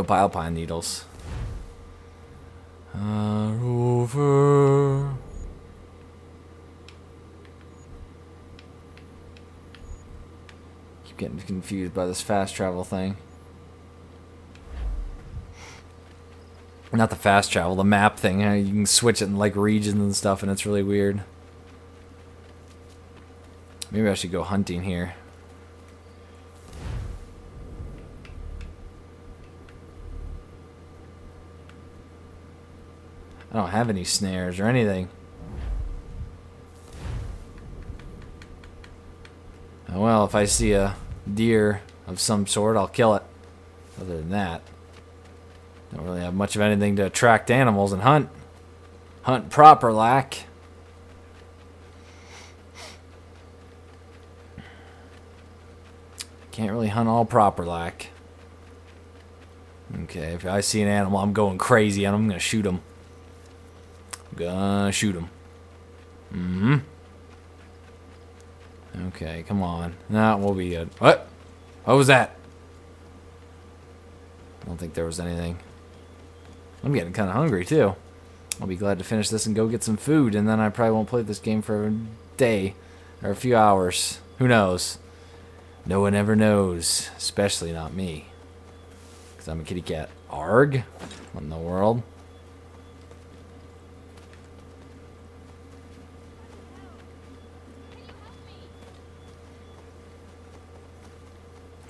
Indo-pile needles. Uh, over. Keep getting confused by this fast travel thing. Not the fast travel, the map thing. You can switch it in like regions and stuff, and it's really weird. Maybe I should go hunting here. I don't have any snares or anything. Oh, well, if I see a deer of some sort, I'll kill it. Other than that, don't really have much of anything to attract animals and hunt. Hunt proper, lack. Can't really hunt all proper, lack. Okay, if I see an animal, I'm going crazy and I'm gonna shoot him. Gonna shoot him. Mm-hmm. Okay, come on. Nah, we'll be good. What? What was that? I don't think there was anything. I'm getting kind of hungry, too. I'll be glad to finish this and go get some food, and then I probably won't play this game for a day or a few hours. Who knows? No one ever knows, especially not me. Because I'm a kitty cat. Arg? What in the world?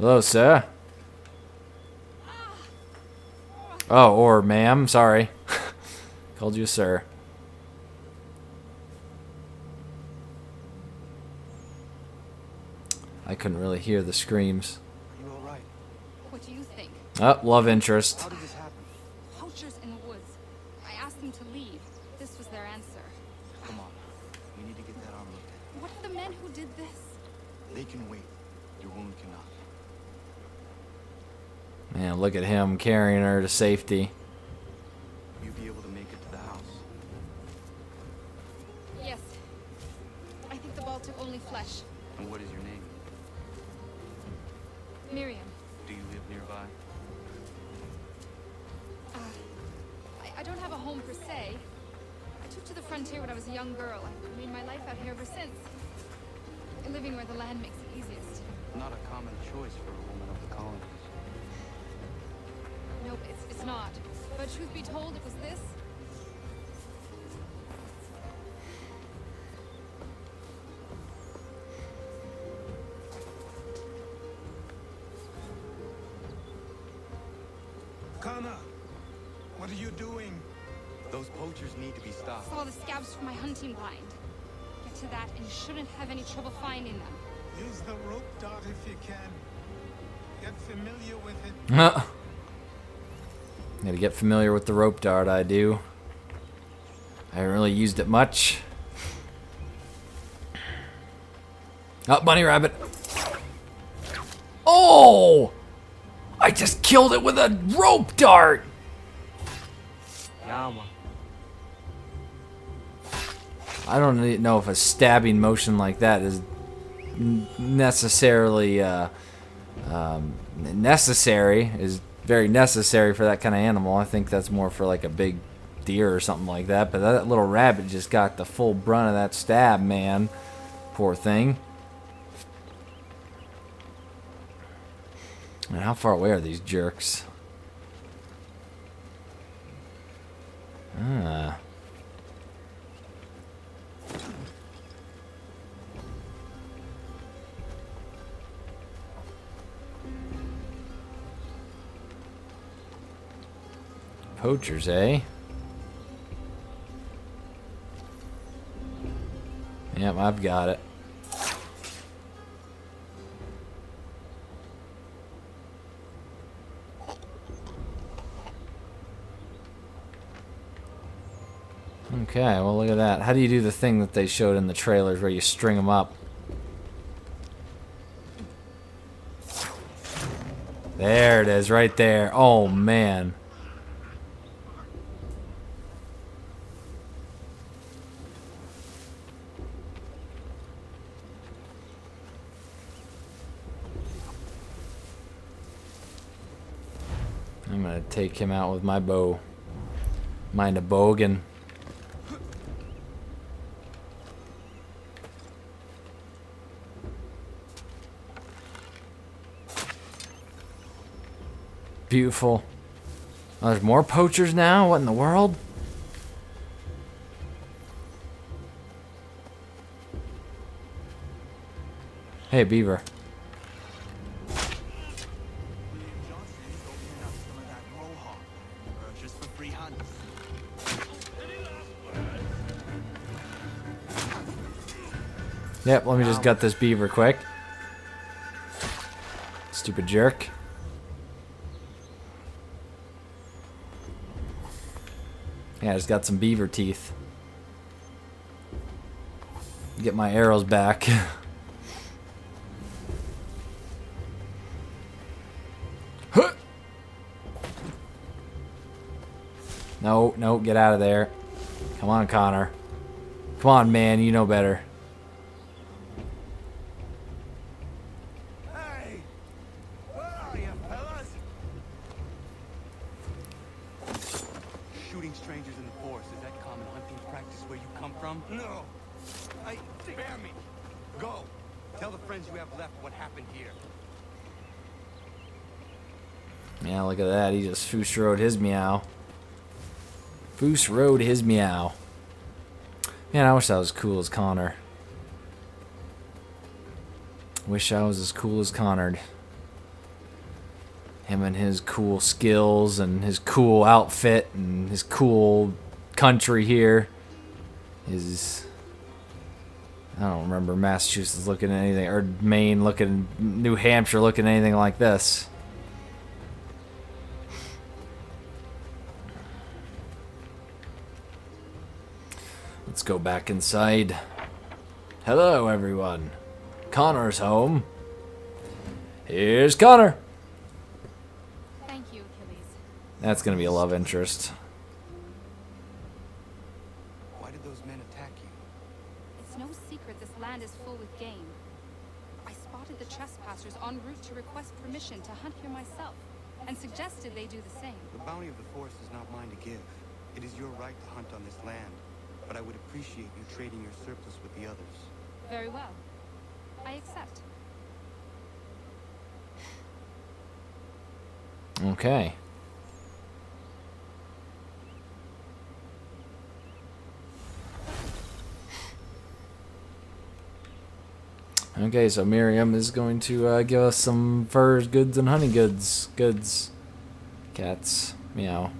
Hello, sir. Oh, or ma'am, sorry. Called you sir. I couldn't really hear the screams. Are you alright? What do you think? Oh, love interest. How did this happen? Poachers in the woods. I asked them to leave. This was their answer. Come on. We need to get that arm looked at. What of the men who did this? They can wait. Your wound cannot. Man, look at him carrying her to safety. You be able to make it to the house? Yes. I think the ball took only flesh. And what is your name? Miriam. Do you live nearby? Uh, I, I don't have a home per se. I took to the frontier when I was a young girl. I made my life out here ever since. Living where the land makes it easiest. Not a common choice for a woman it's, it's not. But truth be told, it was this. Kana, what are you doing? Those poachers need to be stopped. Saw the scabs from my hunting blind. Get to that, and you shouldn't have any trouble finding them. Use the rope dart if you can. Get familiar with it. Gotta get familiar with the rope dart, I do. I haven't really used it much. Oh, bunny rabbit. Oh! I just killed it with a rope dart! Yama. I don't know if a stabbing motion like that is necessarily uh, um, necessary. Is very necessary for that kind of animal. I think that's more for like a big deer or something like that. But that little rabbit just got the full brunt of that stab, man. Poor thing. And how far away are these jerks? Ah. Poachers, eh? Yep, I've got it. Okay, well look at that. How do you do the thing that they showed in the trailers where you string them up? There it is, right there. Oh man. I'm him out with my bow. Mind a bogan. Beautiful. Oh, there's more poachers now? What in the world? Hey, Beaver. Yep, let me just gut this beaver quick. Stupid jerk. Yeah, I just got some beaver teeth. Get my arrows back. No, no, get out of there. Come on, Connor. Come on, man, you know better. Hey! Where are you, fellas? Shooting strangers in the forest, is that common hunting practice where you come from? No. I Spare me! Go! Tell the friends you have left what happened here. Yeah, look at that. He just Foos rode his meow. Foos rode his meow. Man, I wish I was cool as Connor. Wish I was as cool as Connor. Him and his cool skills and his cool outfit and his cool country here. His. I don't remember Massachusetts looking at anything, or Maine looking, New Hampshire looking anything like this. Go back inside. Hello, everyone. Connor's home. Here's Connor. Thank you, Achilles. That's gonna be a love interest. Why did those men attack you? It's no secret this land is full with game. I spotted the trespassers en route to request permission to hunt here myself, and suggested they do the same. The bounty of the forest is not mine to give. It is your right to hunt on this land, but I would appreciate you trading your surplus with the others. Very well. I accept. Okay. Okay, so Miriam is going to uh, give us some furs, goods, and honey goods. Goods. Cats. Meow.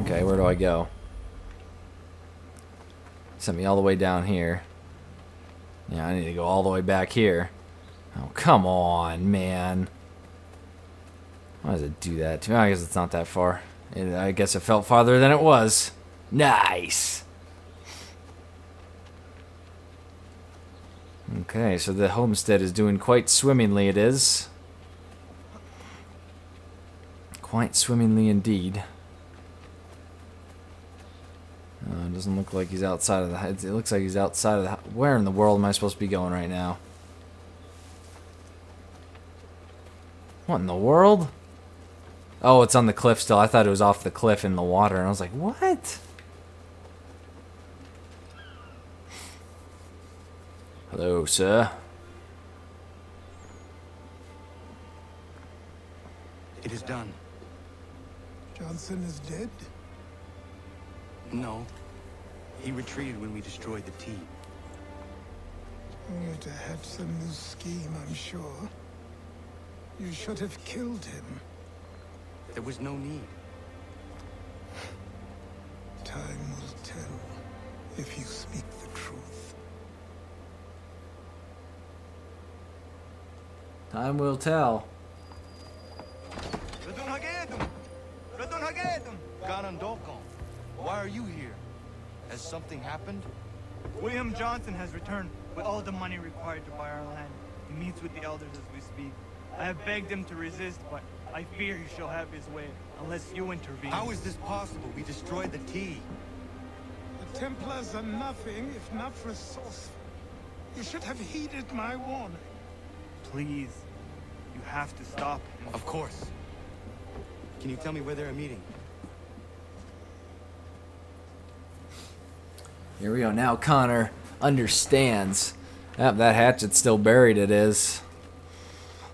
Okay, where do I go? Sent me all the way down here. Yeah, I need to go all the way back here. Oh, come on, man. Why does it do that to me? I guess it's not that far. It, I guess it felt farther than it was. Nice. Okay, so the homestead is doing quite swimmingly, it is. Quite swimmingly indeed. Uh, it doesn't look like he's outside of the. It looks like he's outside of the. Where in the world am I supposed to be going right now? What in the world? Oh, it's on the cliff still. I thought it was off the cliff in the water, and I was like, what? Hello, sir. It is done. Johnson is dead. No. He retreated when we destroyed the tea. It had some new scheme, I'm sure. You should have killed him. There was no need. Time will tell if you speak the truth. Time will tell. You here? Has something happened? William Johnson has returned with all the money required to buy our land. He meets with the elders as we speak. I have begged him to resist, but I fear he shall have his way unless you intervene. How is this possible? We destroyed the tea. The Templars are nothing if not resourceful. You should have heeded my warning. Please, You have to stop him. Of course. Can you tell me where they're meeting? Here we go. Now Connor understands. Yep, that hatchet's still buried. It is.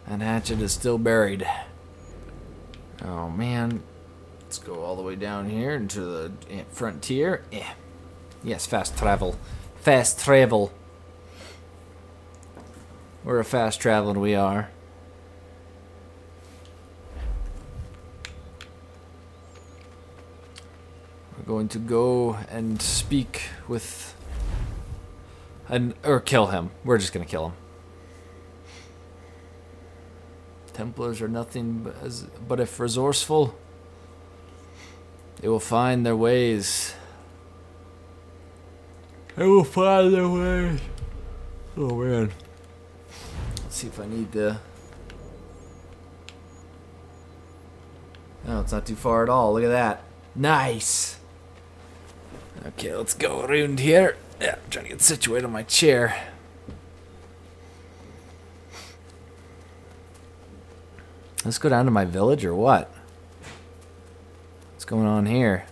That hatchet is still buried. Oh man. Let's go all the way down here into the eh, frontier. Eh. Yes, fast travel. Fast travel. We're a fast traveling we are. Going to go and speak with and or kill him. We're just gonna kill him. Templars are nothing but, as, but if resourceful, they will find their ways. They will find their ways. Oh man. Let's see if I need the. Oh, it's not too far at all. Look at that. Nice. Okay, let's go around here. Yeah, I'm trying to get situated on my chair. Let's go down to my village or what? What's going on here?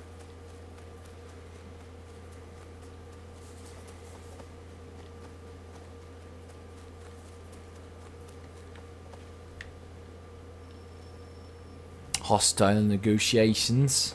Hostile negotiations.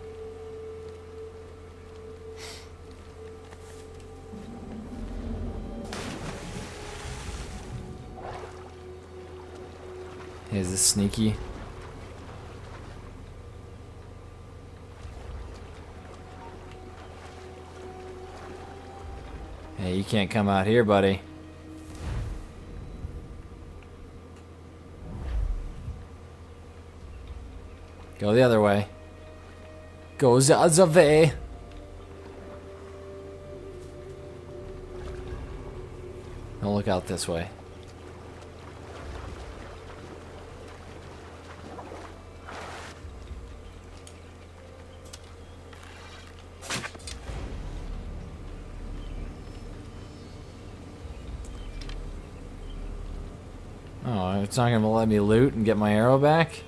is this sneaky? Hey, you can't come out here, buddy. Go the other way. Go the other way. Don't look out this way. Oh, it's not gonna let me loot and get my arrow back?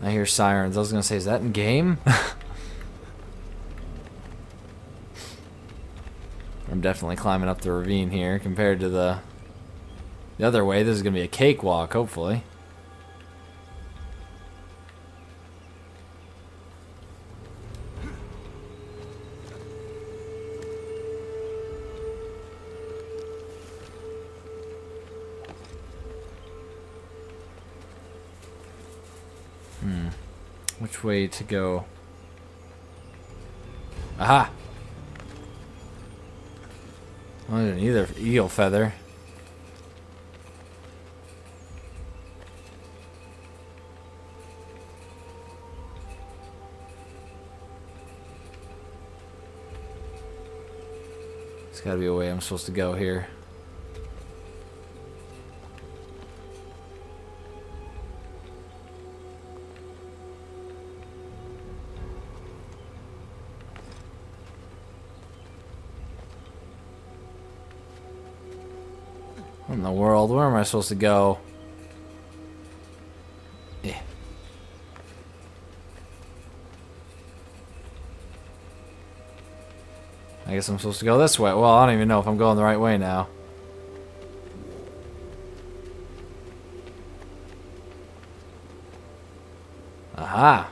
I hear sirens. I was gonna say, is that in game? I'm definitely climbing up the ravine here compared to the the other way. This is gonna be a cakewalk, hopefully. Way to go? Aha! I didn't either eel feather. There's gotta be a way I'm supposed to go here. World? Where am I supposed to go? I guess I'm supposed to go this way. Well, I don't even know if I'm going the right way now. Aha!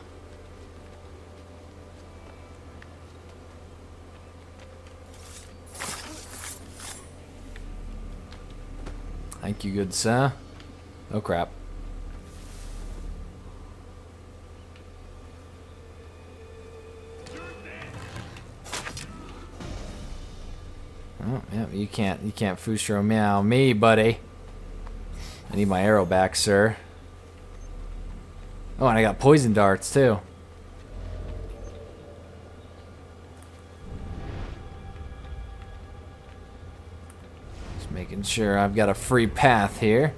Thank you, good sir. Oh crap. Oh, yeah, you can't you can't Fustro meow me, buddy. I need my arrow back, sir. Oh, and I got poison darts too. Just making sure I've got a free path here.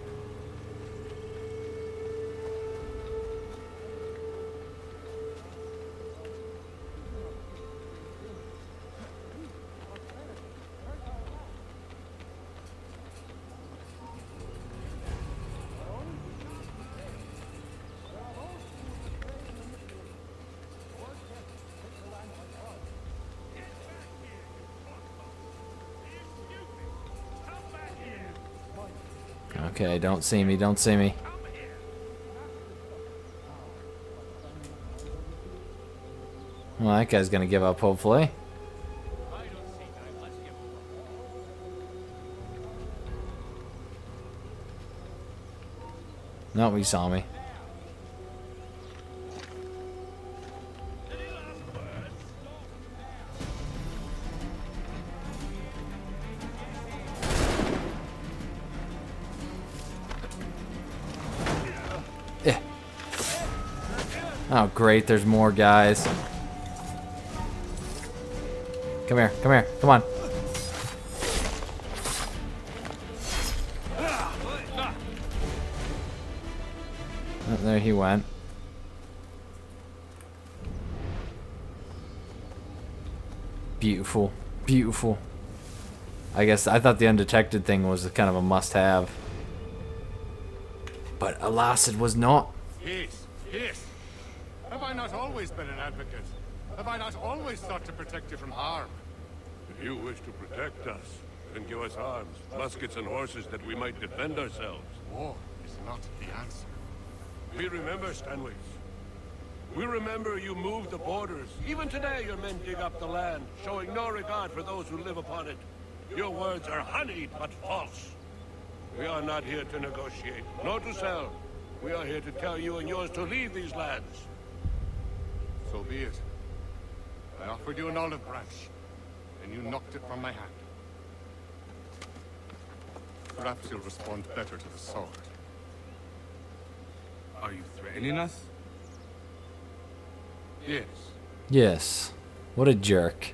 Okay, don't see me, don't see me. Well, that guy's gonna give up, hopefully. No, he saw me. Great, there's more guys. Come here, come here, come on. Oh, there he went. Beautiful, beautiful. I guess I thought the undetected thing was kind of a must-have. But alas, it was not. Peace, peace. Have I not always been an advocate? Have I not always sought to protect you from harm? If you wish to protect us, then give us arms, muskets and horses that we might defend ourselves. War is not the answer. We remember, Stanwix. We remember you moved the borders. Even today your men dig up the land, showing no regard for those who live upon it. Your words are honeyed but false. We are not here to negotiate, nor to sell. We are here to tell you and yours to leave these lands. So be it. I offered you an olive branch, and you knocked it from my hand. Perhaps you'll respond better to the sword. Are you threatening us? Yes. Yes. What a jerk.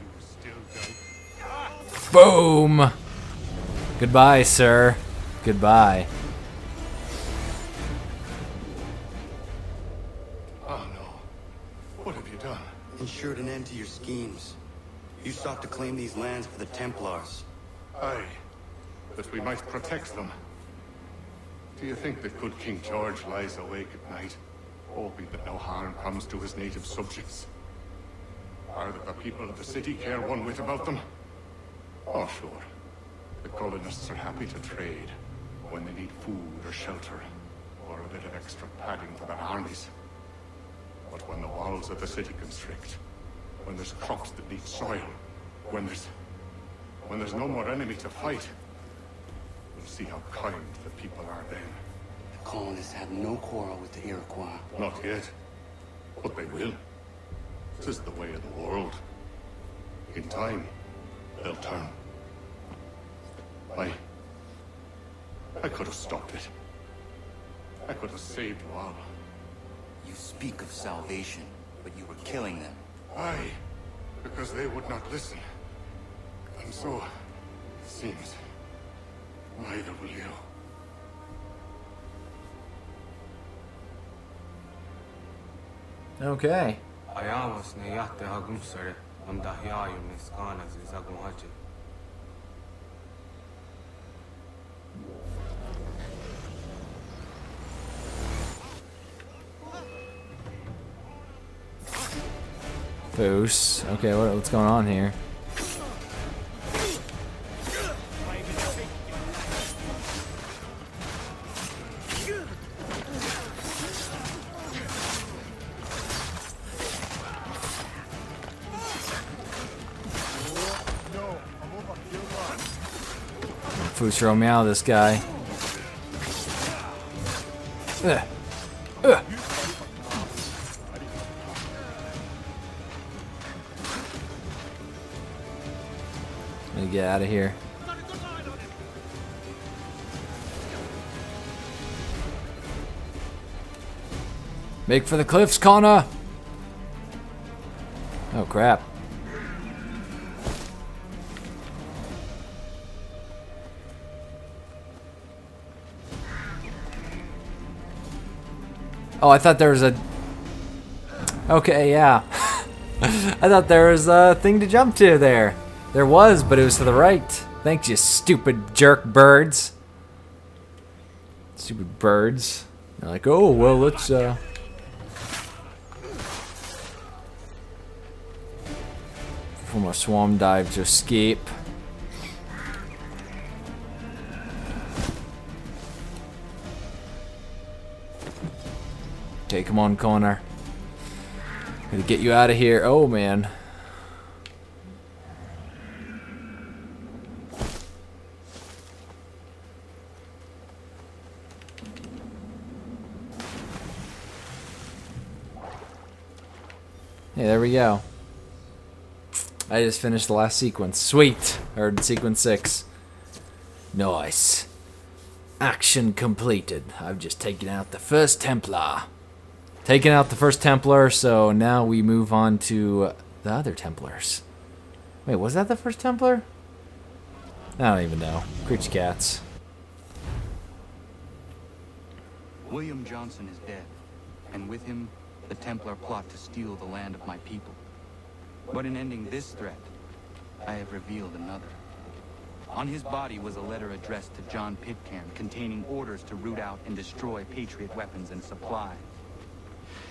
You still doubt? Boom! Goodbye, sir. Goodbye. Oh no. What have you done? Ensured an end to your schemes. You sought to claim these lands for the Templars. Aye. That we might protect them. Do you think that good King George lies awake at night, hoping that no harm comes to his native subjects? Are that the people of the city care one whit about them? Oh, sure. The colonists are happy to trade when they need food or shelter, or a bit of extra padding for their armies. But when the walls of the city constrict, when there's crops that need soil, when there's... when there's no more enemy to fight, we'll see how kind the people are then. The colonists have no quarrel with the Iroquois. Not yet. But they will. This is the way of the world. In time, they'll turn. I... I could have stopped it. I could have saved Wall. You speak of salvation, but you were killing them. Aye, because they would not listen. And so, it seems, neither will you. Okay. Ajavas ne jahte hagumsare, ne skanas izagum hače. Foos. Okay, what, what's going on here? Fusro Meow, this guy. Ugh. Ugh. Let me get out of here. Make for the cliffs, Connor! Oh crap. Oh, I thought there was a... Okay, yeah. I thought there was a thing to jump to there. There was, but it was to the right. Thanks, you stupid jerk birds. Stupid birds. They're like, oh, well, let's, uh... Perform a swarm dive to escape. Okay, come on, Connor. Gotta get you out of here. Oh, man. Hey, there we go. I just finished the last sequence. Sweet! Or sequence 6. Nice. Action completed. I've just taken out the first Templar. Taken out the first Templar, so now we move on to the other Templars. Wait, was that the first Templar? I don't even know. Creature cats. William Johnson is dead, and with him, the Templar plot to steal the land of my people. But in ending this threat, I have revealed another. On his body was a letter addressed to John Pitcairn containing orders to root out and destroy Patriot weapons and supplies.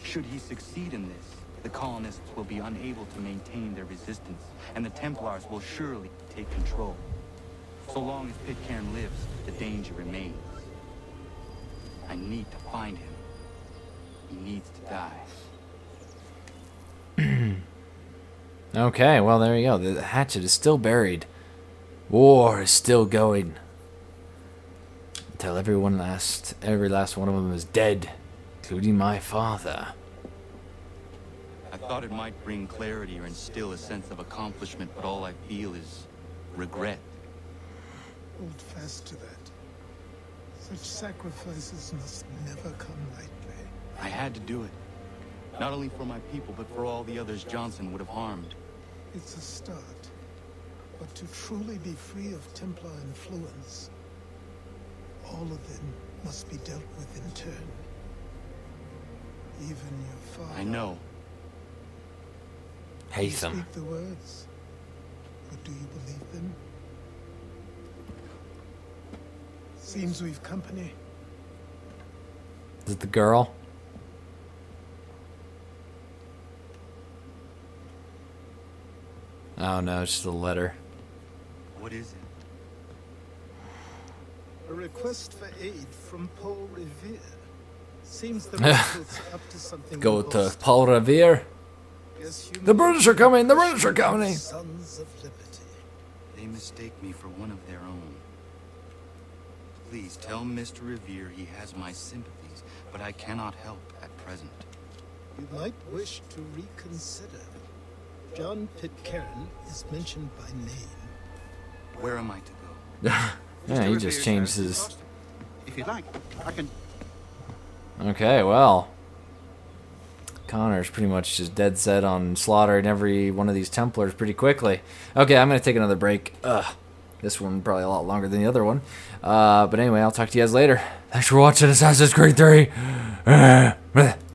Should he succeed in this, the colonists will be unable to maintain their resistance, and the Templars will surely take control. So long as Pitcairn lives, the danger remains. I need to find him. He needs to die. Okay, well, there you go. The hatchet is still buried. War is still going. Until everyone last, every last one of them is dead, including my father. I thought it might bring clarity or instill a sense of accomplishment, but all I feel is regret. Hold fast to that. Such sacrifices must never come lightly. I had to do it. Not only for my people, but for all the others Johnson would have harmed. It's a start. But to truly be free of Templar influence, all of them must be dealt with in turn. Even your father. I know. You Hate them. speak the words, but do you believe them? Seems we've company. Is it the girl? Oh no, it's just a letter. What is it? A request for aid from Paul Revere. Seems the up to something. Go to important. Paul Revere. Guess The British are coming! The British are coming! Sons of Liberty. They mistake me for one of their own. Please tell Mr. Revere he has my sympathies, but I cannot help at present. You might wish to reconsider. John Pitcairn is mentioned by name. Where am I to go? Yeah, he just changed his. If you'd like, I can. Okay, well. Connor's pretty much just dead set on slaughtering every one of these Templars pretty quickly. Okay, I'm going to take another break. Ugh. This one probably a lot longer than the other one. Uh, but anyway, I'll talk to you guys later. Thanks for watching Assassin's Creed 3.